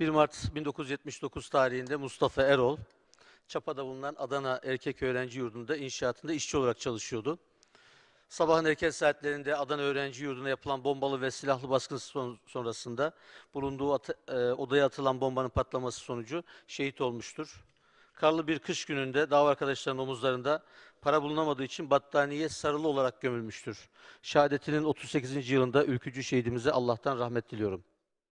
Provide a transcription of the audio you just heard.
1 Mart 1979 tarihinde Mustafa Erol, Çapa'da bulunan Adana Erkek Öğrenci Yurdu'nda inşaatında işçi olarak çalışıyordu. Sabahın erken saatlerinde Adana Öğrenci Yurdu'na yapılan bombalı ve silahlı baskın son- sonrasında bulunduğu atı- e, odaya atılan bombanın patlaması sonucu şehit olmuştur. Karlı bir kış gününde dava arkadaşlarının omuzlarında para bulunamadığı için battaniye sarılı olarak gömülmüştür. Şehadetinin 38. yılında ülkücü şehidimize Allah'tan rahmet diliyorum.